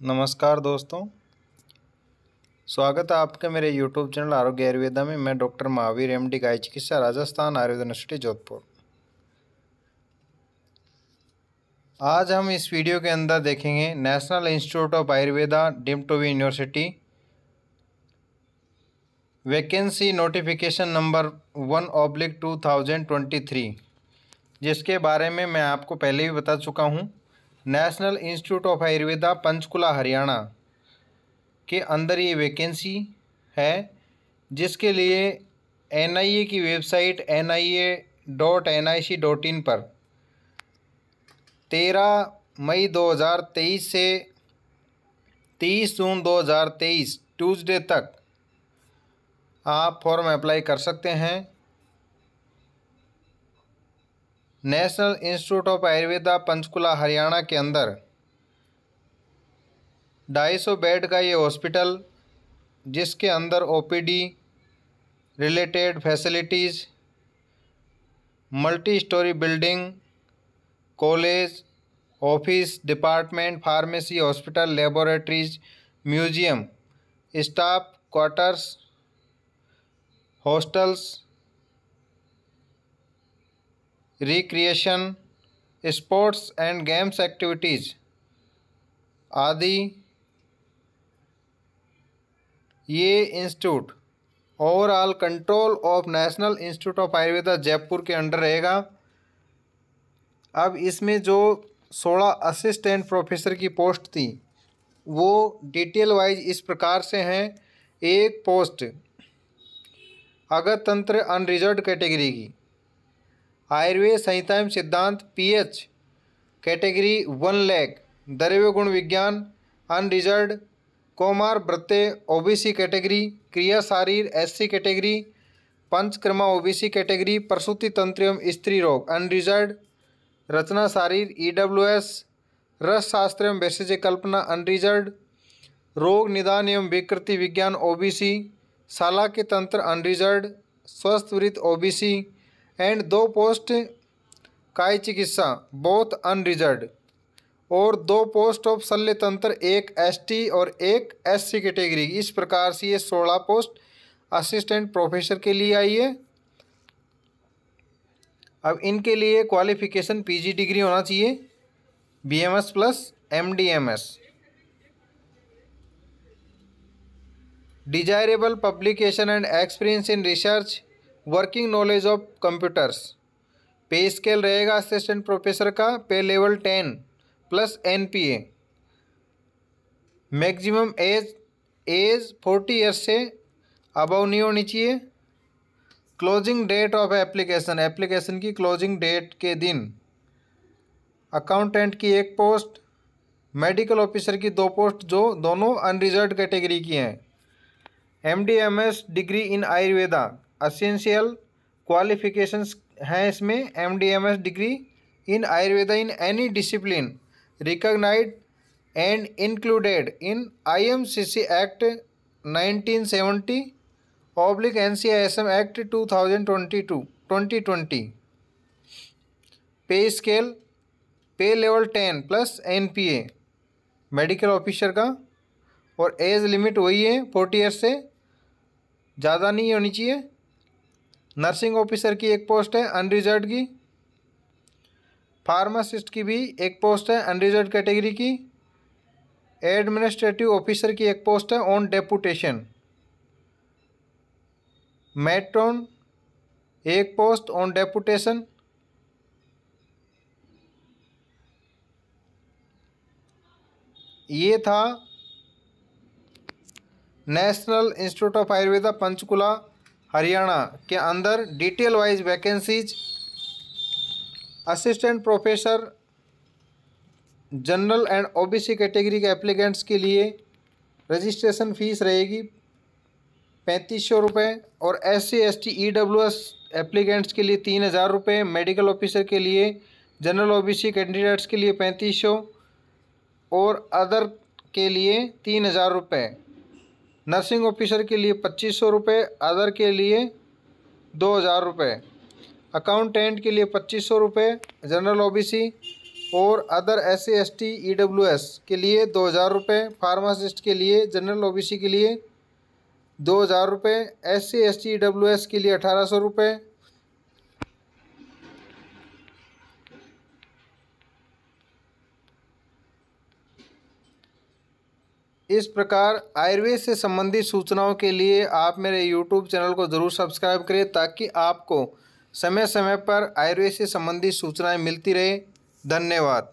नमस्कार दोस्तों। स्वागत है आपके मेरे YouTube चैनल आरोग्य आयुर्वेदा में। मैं डॉक्टर महावीर एम डी गाय चिकित्सा, राजस्थान, आयुर्वेद यूनिवर्सिटी, जोधपुर। आज हम इस वीडियो के अंदर देखेंगे national institute of Ayurveda, deemed to be university. Vacancy notification number one oblique two thousand twenty three, जिसके बारे में मैं आपको पहले भी बता चुका हूँ। National institute of Ayurveda, Panchkula, Haryana के अंदर ये वैकेंसी है, जिसके लिए एनआईए की website N I A dot N I C dot in पर तेरह मई दो हज़ार तेईस से तीस जून दो हज़ार तेईस, ट्यूसडे तक आप फॉर्म अप्लाई कर सकते हैं। National institute of Ayurveda Panchkula, Haryana के अंदर। ढाई सौ बेड का ये हॉस्पिटल, जिसके अंदर OPD related facilities multi storey building, college, office, department, pharmacy, hospital, laboratories, museum, staff, quarters, hostels recreation sports and games activities आदि। ये institute overall control of national institute of Ayurveda Jaipur के under रहेगा। अब इसमें जो सोलह assistant professor की post थी, वो डिटेल वाइज इस प्रकार से हैं। एक पोस्ट अगर तंत्र अनरिजर्व कैटेगरी की। आयुर्वेद संहिता एवं सिद्धांत, पीएच, कैटेगरी वन लैख द्रव्य गुण विज्ञान अनरिजर्व कोमार ब्रते ओबीसी कैटेगरी, क्रिया शारीर, एससी कैटेगरी, पंचक्रमा, ओबीसी कैटेगरी, प्रसूति तंत्र एवं स्त्री रोग अनरिजर्व रचना शारीर, ईडब्ल्यूएस रस शास्त्र एवं वैश्य कल्पना अनरिजर्व रोग निदान एवं विकृति विज्ञान, ओबीसी, शाला के तंत्र अनरिजर्व स्वस्थ वृत्त, ओबीसी एंड दो पोस्ट काय चिकित्सा बोथ अनरिजर्व और दो पोस्ट ऑफ़ शल्य तंत्र, एक एसटी और एक एससी कैटेगरी इस प्रकार से ये सोलह पोस्ट असिस्टेंट प्रोफेसर के लिए आई है। अब इनके लिए क्वालिफिकेशन पीजी डिग्री होना चाहिए। BAMS plus MD MS desirable publication and experience in research working knowledge of computers pay scale रहेगा असिस्टेंट प्रोफेसर का pay level ten plus N P A maximum age age forty years से above नहीं होनी चाहिए. Closing date of application application की closing date के दिन. Accountant की एक पोस्ट मेडिकल ऑफिसर की दो पोस्ट जो दोनों अनरिजर्व कैटेगरी की हैं. M D M S degree in Ayurveda essential qualifications हैं इसमें M D M S degree in Ayurveda in any discipline recognised and included in I M C C act nineteen seventy oblique N C I S M act two thousand twenty two twenty twenty pay scale pay level ten plus N P A medical officer का, और age limit वही है forty years से, ज़्यादा नहीं होनी चाहिए। Nursing officer की एक पोस्ट है अनरिजर्व की। फार्मासिस्ट की भी एक पोस्ट है अनरिजर्व कैटेगरी की। एडमिनिस्ट्रेटिव ऑफिसर की एक पोस्ट है ऑन डेपुटेशन मेट्रोन एक पोस्ट ऑन डेपुटेशन ये था national institute of Ayurveda Panchkula Haryana के अंदर detail wise vacancies assistant professor general and OBC category के एप्लीकेंट्स के लिए रजिस्ट्रेशन फ़ीस रहेगी पैंतीस सौ रुपये और S C S T E W S applicants के लिए तीन हज़ार रुपये मेडिकल ऑफिसर के लिए जनरल ओबीसी कैंडिडेट्स के लिए पैंतीस सौ और अदर के लिए तीन हज़ार रुपये नर्सिंग ऑफिसर के लिए पच्चीस सौ रुपये अदर के लिए दो हज़ार रुपये अकाउंटेंट के लिए पच्चीस सौ रुपये जनरल ओबीसी और other S C S T E W S के लिए दो हज़ार रुपये फार्मासिस्ट के लिए, जनरल ओबीसी के लिए दो हज़ार रुपये S C S T E W S के लिए अठारह सौ रुपये इस प्रकार आयुर्वेद से संबंधित सूचनाओं के लिए आप मेरे यूट्यूब चैनल को ज़रूर सब्सक्राइब करें ताकि आपको समय समय पर आयुर्वेद से संबंधित सूचनाएँ मिलती रहे। धन्यवाद।